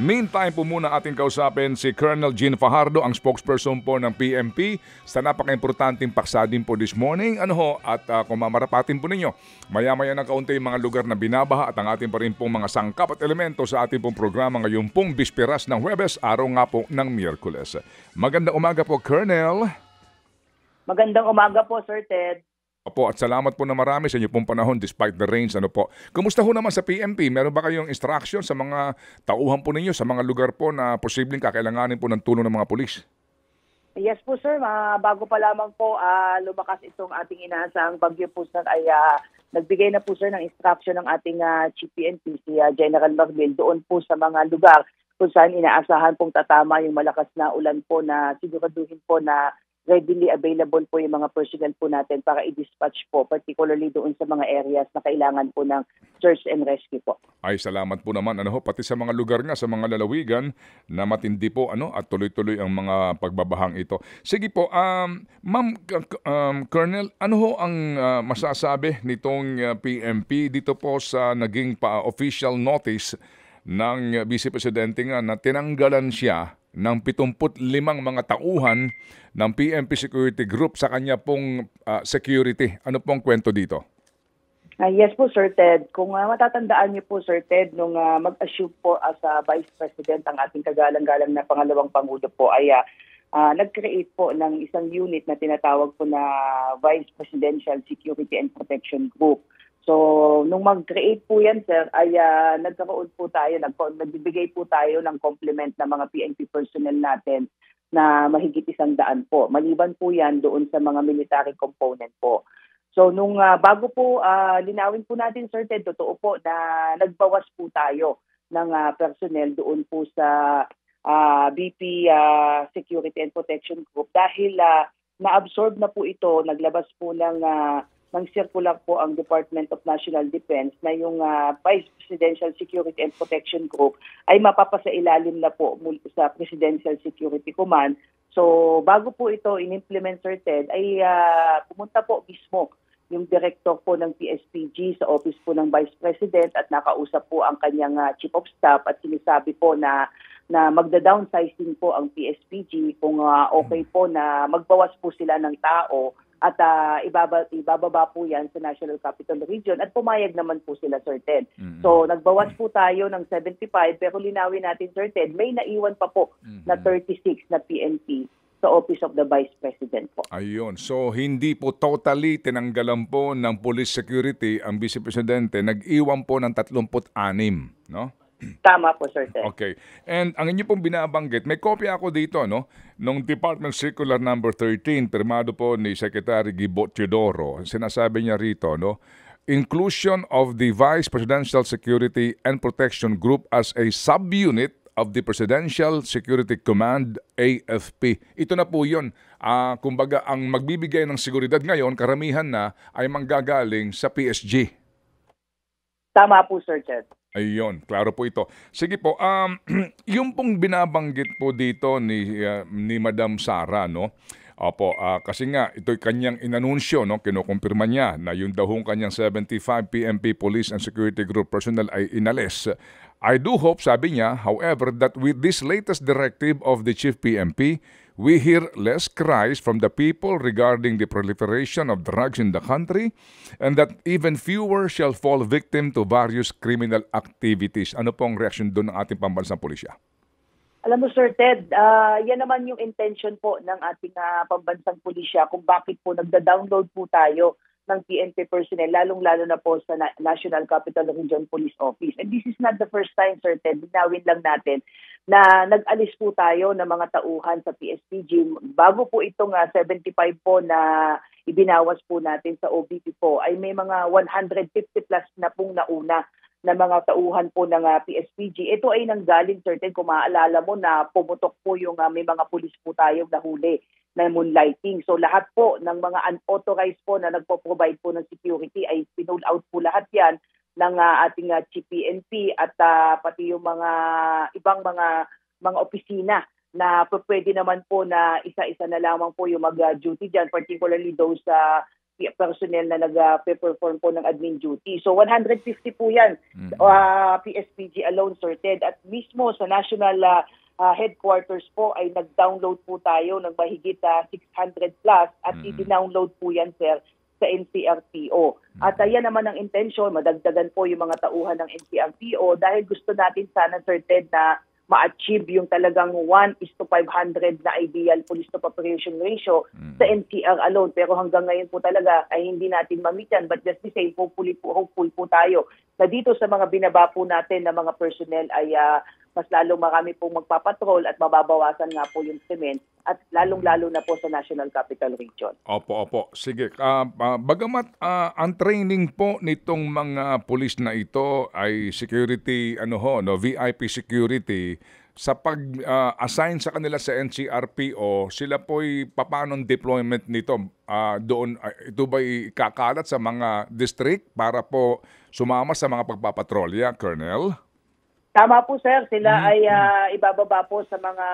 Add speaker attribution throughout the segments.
Speaker 1: Meantime po muna ating kausapin si Colonel Jean Fajardo, ang spokesperson po ng PMP sa napaka-importanting paksa din po this morning. Ano ho, at uh, kung mamarapatin po ninyo, maya-maya ng kaunti yung mga lugar na binabaha at ang ating pa rin pong mga sangkap at elemento sa ating pong programa ngayon pong bisperas ng Huwebes, araw nga po ng Miyerkules. Magandang umaga po, Colonel.
Speaker 2: Magandang umaga po, Sir Ted.
Speaker 1: Opo, at salamat po na marami sa inyo pong panahon despite the rains. Ano po. Kumusta ho naman sa PMP? Meron ba kayong instruction sa mga tauhan po ninyo sa mga lugar po na posibleng kakailanganin po ng tulong ng mga pulis?
Speaker 2: Yes po sir, uh, bago pa lamang po uh, lumakas itong ating inaasahang bagyo po sir ay uh, nagbigay na po sir ng instruction ng ating uh, Chief si uh, General Marbil doon po sa mga lugar kung saan inaasahan pong tatama yung malakas na ulan po na siguraduhin po na readily available po yung mga personnel po natin para i-dispatch po, particularly doon sa mga areas na kailangan po ng search and rescue po.
Speaker 1: Ay, salamat po naman. Ano pati sa mga lugar nga, sa mga lalawigan na matindi po ano, at tuloy-tuloy ang mga pagbabahang ito. Sige po, um, Ma'am um, Colonel, ano ho ang uh, masasabi nitong uh, PMP dito po sa naging pa-official notice ng Vice Presidente nga na tinanggalan siya ng 75 mga tauhan ng PMP Security Group sa kanya pong uh, security. Ano pong kwento dito?
Speaker 2: Uh, yes po, Sir Ted. Kung uh, matatandaan niyo po, Sir Ted, nung uh, mag-assume po as uh, Vice President ang ating kagalang-galang na pangalawang Pangulo po ay uh, uh, nag-create po ng isang unit na tinatawag po na Vice Presidential Security and Protection Group. So, nung mag-create po yan, sir, ay uh, nagkaroon po tayo, nag nagbibigay po tayo ng complement ng mga PNP personnel natin na mahigit isang daan po. Maliban po yan doon sa mga military component po. So, nung uh, bago po uh, linawin po natin, Sir Ted, totoo po na nagbawas po tayo ng uh, personnel doon po sa uh, BP uh, Security and Protection Group dahil uh, na-absorb na po ito, naglabas po ng uh, ng circular po ang Department of National Defense na yung uh, Vice Presidential Security and Protection Group ay mapapasailalim na po sa Presidential Security Command. So bago po ito in-implement Sir Ted ay uh, pumunta po mismo yung director po ng PSPG sa office po ng Vice President at nakausap po ang kanyang uh, Chief of Staff at sinasabi po na na magda-downsizing po ang PSPG kung uh, okay po na magbawas po sila ng tao at uh, ibaba, ibababa po yan sa National Capital Region at pumayag naman po sila Sir Ted. Mm-hmm. So nagbawas po tayo ng 75 pero linawin natin Sir Ted, may naiwan pa po mm-hmm. na 36 na PNP sa Office of the Vice President po.
Speaker 1: Ayun. So hindi po totally tinanggalan po ng police security ang Vice Presidente, nag-iwan po ng 36, no?
Speaker 2: Tama po, Sir Ted.
Speaker 1: Okay. And ang inyo pong binabanggit, may kopya ako dito, no? Nung Department Circular Number 13, pirmado po ni Secretary Gibo Teodoro, sinasabi niya rito, no? Inclusion of the Vice Presidential Security and Protection Group as a subunit of the Presidential Security Command, AFP. Ito na po yun. Uh, kumbaga, ang magbibigay ng seguridad ngayon, karamihan na ay manggagaling sa PSG.
Speaker 2: Tama po, Sir Ted.
Speaker 1: Ayun, klaro po ito. Sige po, um, yung pong binabanggit po dito ni, uh, ni Madam Sara, no? Opo, uh, kasi nga ito'y kanyang inanunsyo, no? kinukumpirma niya na yung dahong kanyang 75 PMP Police and Security Group personnel ay inalis. I do hope, sabi niya, however, that with this latest directive of the Chief PMP, we hear less cries from the people regarding the proliferation of drugs in the country and that even fewer shall fall victim to various criminal activities. Ano pong reaction doon ng ating pambansang pulisya?
Speaker 2: Alam mo Sir Ted, uh, yan naman yung intention po ng ating uh, pambansang pulisya kung bakit po nagda-download po tayo ng PNP personnel, lalong-lalo na po sa National Capital Region Police Office. And this is not the first time, Sir Ted, binawin lang natin na nag-alis po tayo ng mga tauhan sa PSPG. Bago po itong uh, 75 po na ibinawas po natin sa OBP po, ay may mga 150 plus na pong nauna na mga tauhan po ng uh, ah, PSPG. Ito ay nanggaling certain kung maaalala mo na pumutok po yung uh, may mga pulis po tayong nahuli na moonlighting. So lahat po ng mga unauthorized po na nagpo-provide po ng security ay pinull out po lahat yan ng uh, ating uh, GPNP at uh, pati yung mga ibang mga mga opisina na pwede naman po na isa-isa na lamang po yung mag-duty dyan, particularly those uh, personnel na nag-perform po ng admin duty. So 150 po yan, uh, PSPG alone sorted. At mismo sa national uh, uh, headquarters po ay nag-download po tayo ng mahigit uh, 600 plus at
Speaker 1: Mm.
Speaker 2: i-download po yan, sir, sa NCRPO. At uh, yan naman ang intention, madagdagan po yung mga tauhan ng NCRPO dahil gusto natin sana, Sir Ted, na ma-achieve yung talagang 1 is to 500 na ideal police to population ratio sa NCR alone. Pero hanggang ngayon po talaga ay hindi natin mamit yan. But just the same, hopefully po, hopeful po tayo na dito sa mga binaba po natin na mga personnel ay ah, mas lalong marami pong magpapatrol at mababawasan nga po yung cement at lalong-lalo na po sa National Capital Region.
Speaker 1: Opo, opo. Sige. Ah, bagamat ah, ang training po nitong mga pulis na ito ay security, ano ho, no, VIP security, sa pag-assign sa kanila sa NCRPO, sila po'y papanong deployment nito ah, doon, ah, ito ba'y kakalat sa mga district para po sumama sa mga pagpapatrolya, Colonel?
Speaker 2: Tama po sir, sila ay ah, ibababa po sa mga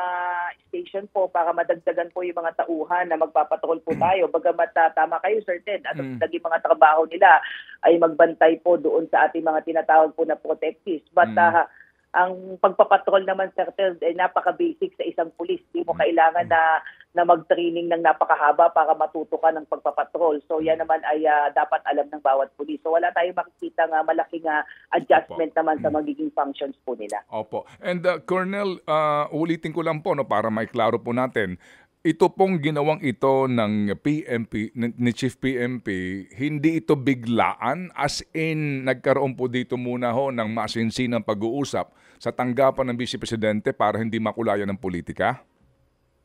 Speaker 2: station po para madagdagan po yung mga tauhan na magpapatrol po tayo. Bagamat ah, tama kayo Sir Ted, at
Speaker 1: Mm.
Speaker 2: naging mga trabaho nila ay magbantay po doon sa ating mga tinatawag po na protectives. But
Speaker 1: Mm.
Speaker 2: ah, ang pagpapatrol naman Sir Ted ay napaka-basic sa isang pulis. Di mo kailangan na na mag-training ng napakahaba para matuto ka ng pagpapatrol. So yan naman ay ah, dapat alam ng bawat pulis. So wala tayong makikita nga malaking ah, adjustment naman sa magiging functions po nila.
Speaker 1: Opo. And uh, Colonel, uh, ulitin ko lang po no para may klaro po natin. Ito pong ginawang ito ng PMP, ni ni Chief PMP, hindi ito biglaan as in nagkaroon po dito muna ho ng masinsinang pag-uusap sa tanggapan ng Vice Presidente para hindi makulayan ng politika?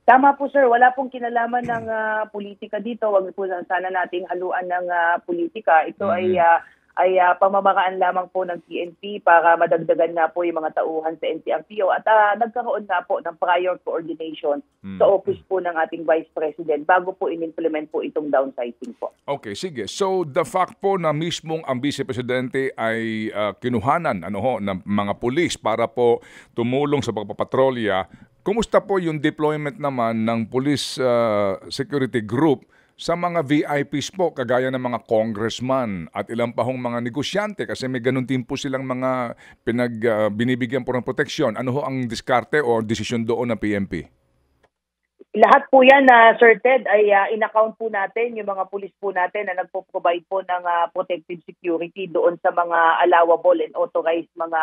Speaker 2: Tama po sir, wala pong kinalaman ng ah, politika dito. Wag po sana nating haluan ng ah, politika. Ito ay ah, ay ah, pamamaraan lamang po ng PNP para madagdagan nga po yung mga tauhan sa NCRPO at ah, nagkaroon nga po ng prior coordination sa office po ng ating Vice President bago po in-implement po itong downsizing po.
Speaker 1: Okay, sige. So the fact po na mismong ang Vice Presidente ay uh, kinuhanan ano ho, ng mga pulis para po tumulong sa pagpapatrolya, kumusta po yung deployment naman ng police uh, security group sa mga VIPs po, kagaya ng mga congressman at ilang pa hong mga negosyante kasi may ganun din po silang mga pinag, uh, binibigyan po ng proteksyon. Ano ho ang diskarte o desisyon doon ng PMP?
Speaker 2: Lahat po yan na Sir Ted ay ah, in-account po natin yung mga pulis po natin na nagpo-provide po ng ah, protective security doon sa mga allowable and authorized mga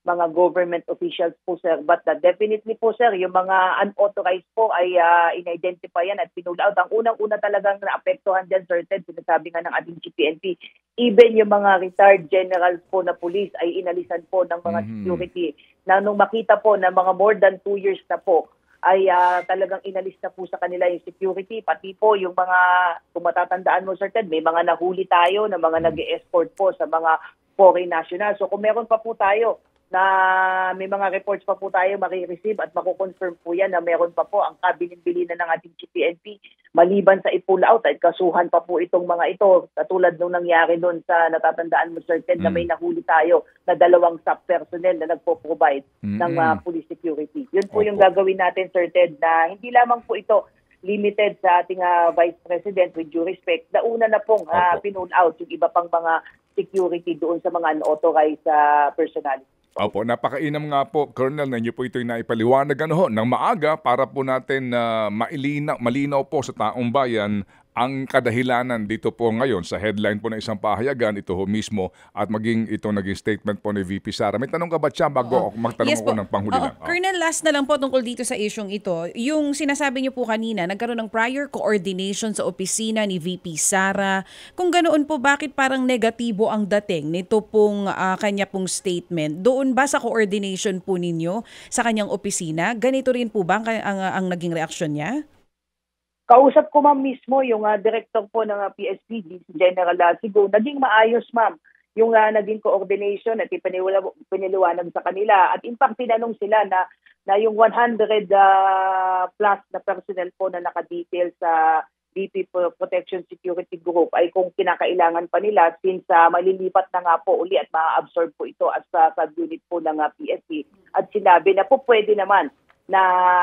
Speaker 2: mga government officials po sir. But uh, definitely po sir, yung mga unauthorized po ay uh, in-identify yan at pinul out. Ang unang-una talagang naapektuhan dyan Sir Ted, sinasabi nga ng ating GPNP, even yung mga retired generals po na police ay inalisan po ng mga
Speaker 1: Mhm.
Speaker 2: security na nung makita po na mga more than two years na po ay ah, talagang inalis na po sa kanila yung security, pati po yung mga, kung matatandaan mo, Sir Ted, may mga nahuli tayo na mga nag-escort po sa mga foreign national. So kung meron pa po tayo na may mga reports pa po tayo marireceive at makukonfirm po yan na meron pa po ang kabilin-bilinan ng ating GPNP maliban sa i-pull out at kasuhan pa po itong mga ito katulad nung nangyari doon sa natatandaan mo Sir Ted na
Speaker 1: Mm.
Speaker 2: may nahuli tayo na dalawang sub personnel na nagpo-provide ng
Speaker 1: Mm-mm.
Speaker 2: uh, police security. Yun po
Speaker 1: Opo.
Speaker 2: yung gagawin natin Sir Ted na hindi lamang po ito limited sa ating uh, Vice President with due respect. Nauna na pong uh,
Speaker 1: Opo.
Speaker 2: pinull out yung iba pang mga security doon sa mga unauthorized uh, personality.
Speaker 1: Opo, napakainam nga po, Colonel, na inyo po ito'y naipaliwanag ano ho, ng maaga para po natin na mailinaw, malinaw po sa taong bayan ang kadahilanan dito po ngayon sa headline po ng isang pahayagan, ito ho mismo, at maging ito naging statement po ni VP Sara. May tanong ka ba siya bago ako magtanong
Speaker 3: Yes
Speaker 1: ako
Speaker 3: po.
Speaker 1: ng panghuli
Speaker 3: Oo.
Speaker 1: lang? Oh.
Speaker 3: Colonel, last na lang po tungkol dito sa isyong ito. Yung sinasabi niyo po kanina, nagkaroon ng prior coordination sa opisina ni VP Sara. Kung ganoon po, bakit parang negatibo ang dating nito pong ah, kanya pong statement? Doon ba sa coordination po ninyo sa kanyang opisina? Ganito rin po ba ang, ang, ang naging reaksyon niya?
Speaker 2: Kausap ko ma'am mismo yung uh, director po ng uh, PSP, si General Lasigo. Naging maayos ma'am yung uh, naging coordination at ipaniwala- piniliwanag sa kanila. At in fact, tinanong sila na, na yung 100 uh, plus na personnel po na nakadetail sa Pro- Protection Security Group ay kung kinakailangan pa nila since uh, malilipat na nga po uli at ma-absorb po ito as uh, sub-unit po ng uh, PSP. At sinabi na po pwede naman na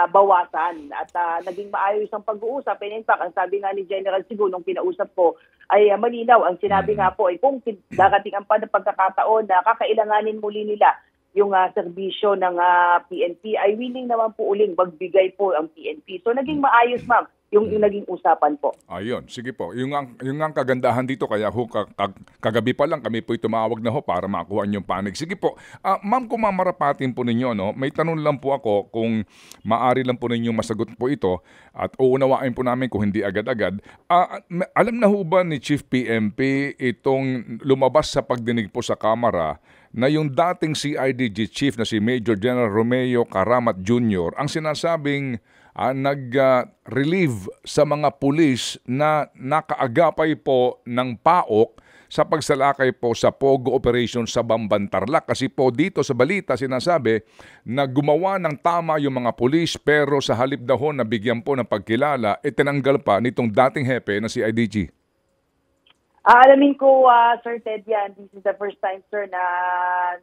Speaker 2: bawasan at ah, naging maayos ang pag-uusap. And in fact, ang sabi nga ni General Sigo nung kinausap ko ay ah, malinaw. Ang sinabi nga po ay kung darating ang pagkakataon na kakailanganin muli nila yung ah, serbisyo ng ah, PNP ay willing naman po uling magbigay po ang PNP. So naging maayos ma'am yung, yung naging usapan po.
Speaker 1: Ayun, sige po. Yung ang, yung ang kagandahan dito, kaya ho, kag- kag- kagabi pa lang kami po tumawag na ho para makuha yung panig. Sige po, Ah, ma'am, kung mamarapatin po ninyo, no, may tanong lang po ako kung maari lang po ninyo masagot po ito at uunawain po namin kung hindi agad-agad. Ma- alam na ho ba ni Chief PMP itong lumabas sa pagdinig po sa Kamara na yung dating CIDG chief na si Major General Romeo Karamat Jr. ang sinasabing ah, nag-relieve sa mga pulis na nakaagapay po ng PAOK sa pagsalakay po sa POGO operation sa Bambantarlak. Kasi po dito sa balita sinasabi na gumawa ng tama yung mga pulis pero sa halip daw ho na bigyan po ng pagkilala, itinanggal pa nitong dating hepe na si IDG.
Speaker 2: Aalamin ko, ah, Sir Ted, yan. This is the first time, sir, na,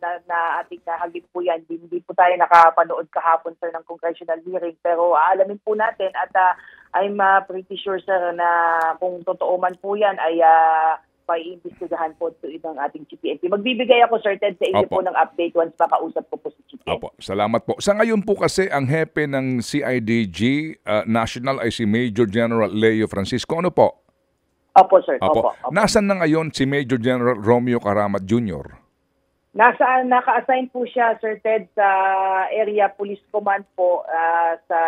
Speaker 2: na, na ating nahagip po yan. Hindi, hindi po tayo nakapanood kahapon, sir, ng congressional hearing. Pero aalamin po natin at ah, I'm ah, pretty sure, sir, na kung totoo man po yan ay uh, paiimbestigahan po ito ng ating CPNP. Magbibigay ako, Sir Ted, sa inyo
Speaker 1: Opo.
Speaker 2: po ng update once makausap ko po si CPNP.
Speaker 1: Opo, salamat po. Sa ngayon po kasi ang hepe ng CIDG ah, National ay si Major General Leo Francisco. Ano po?
Speaker 2: Opo, sir.
Speaker 1: Opo.
Speaker 2: Opo. opo.
Speaker 1: Nasaan na ngayon si Major General Romeo Karamat Jr.?
Speaker 2: Nasa naka-assign po siya Sir Ted sa Area Police Command po ah, sa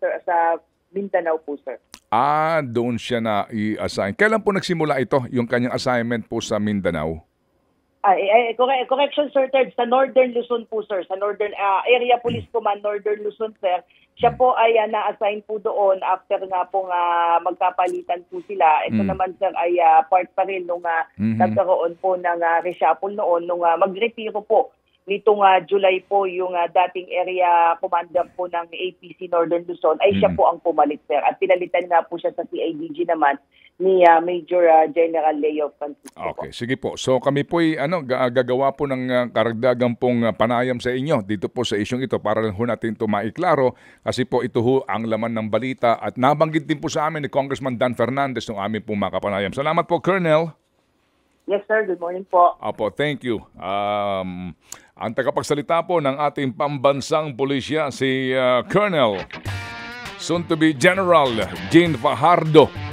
Speaker 2: sa Mindanao po sir.
Speaker 1: Ah, doon siya na i-assign. Kailan po nagsimula ito, yung kanyang assignment po sa Mindanao?
Speaker 2: Ay, ay corre- correction Sir Ted sa Northern Luzon po sir, sa Northern ah, Area Police Command Northern Luzon sir. Siya po ay ah, na-assign po doon after nga po nga magkapalitan po sila. Ito
Speaker 1: Mm.
Speaker 2: naman sir ay ah, part pa rin nung ah,
Speaker 1: Mhm.
Speaker 2: nagkaroon po ng ah, reshuffle noon nung ah, magretiro po nitong ah, July po yung ah, dating area commander po ng APC Northern Luzon ay siya
Speaker 1: Mhm.
Speaker 2: po ang pumalit sir at pinalitan nga po siya sa CIDG naman ni ah, Major ah, General Leo Francisco po.
Speaker 1: Okay, sige po. So kami po ay ano, ga- gagawa po ng uh, karagdagang pong uh, panayam sa inyo dito po sa isyong ito para lang ho natin ito maiklaro kasi po ito ho ang laman ng balita at nabanggit din po sa amin ni Congressman Dan Fernandez ng aming pong mga kapanayam. Salamat po, Colonel.
Speaker 2: Yes sir, good morning po.
Speaker 1: Apo, thank you. Um, ang tagapagsalita po ng ating pambansang pulisya, si uh, Colonel, soon to be General Jean Fajardo